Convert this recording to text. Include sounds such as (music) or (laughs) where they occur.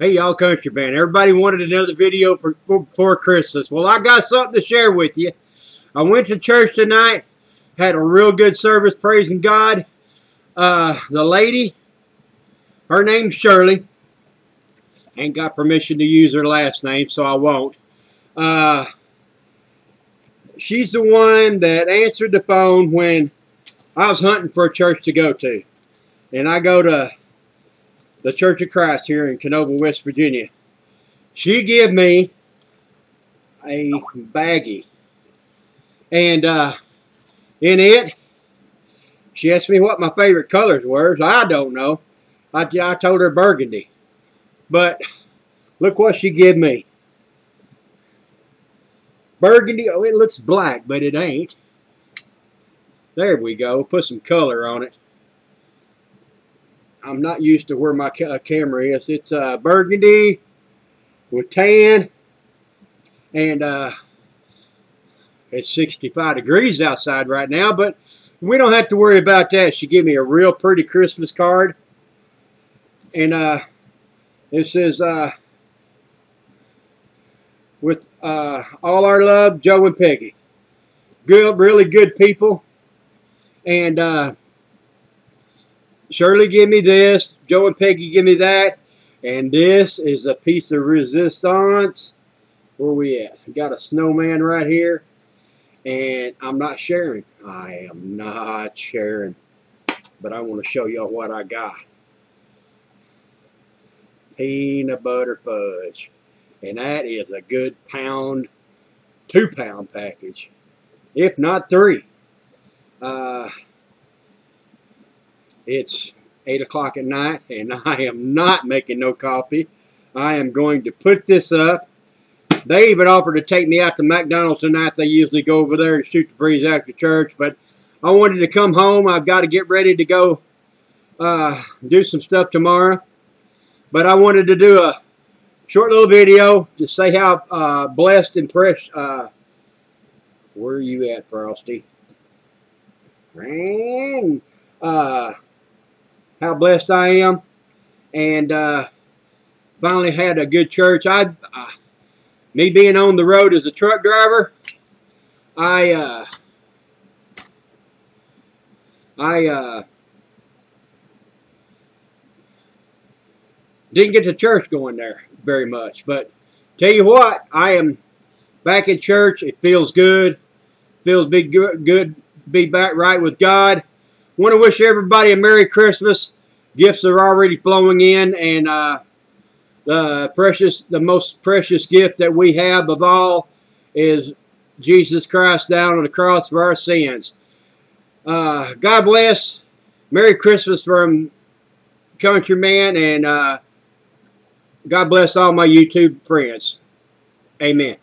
Hey, y'all Countryman. Everybody wanted another video for, for, for Christmas. Well, I got something to share with you. I went to church tonight. Had a real good service praising God. Uh, the lady, her name's Shirley. Ain't got permission to use her last name, so I won't. Uh, she's the one that answered the phone when I was hunting for a church to go to. And I go to the Church of Christ here in Kenova, West Virginia. She gave me a baggie. And uh, in it, she asked me what my favorite colors were. So I don't know. I, I told her burgundy. But look what she gave me. Burgundy, oh, it looks black, but it ain't. There we go. Put some color on it. I'm not used to where my ca uh, camera is. It's uh, burgundy with tan. And uh, it's 65 degrees outside right now, but we don't have to worry about that. She gave me a real pretty Christmas card. And uh, it says, uh, with uh, all our love, Joe and Peggy. Good, really good people. And Shirley give me this. Joe and Peggy give me that. And this is a piece of resistance. Where we at? Got a snowman right here. And I'm not sharing. I am not sharing. But I want to show y'all what I got. Peanut butter fudge. And that is a good pound, two pound package. If not three. Uh, it's 8 o'clock at night, and (laughs) I am not making no coffee. I am going to put this up. They even offered to take me out to McDonald's tonight. They usually go over there and shoot the breeze after church, but I wanted to come home. I've got to get ready to go uh, do some stuff tomorrow. But I wanted to do a short little video to say how uh, blessed and precious. Uh, where are you at, Frosty? Uh, how blessed I am. And uh, finally had a good church. I, uh, me being on the road as a truck driver, I, uh, I, uh, didn't get to church going there very much. But tell you what, I am back in church. It feels good. Feels good, good be back right with God. Want to wish everybody a Merry Christmas. Gifts are already flowing in, and uh, the precious, the most precious gift that we have of all is Jesus Christ down on the cross for our sins. Uh, God bless. Merry Christmas from Countryman, and uh, God bless all my YouTube friends. Amen.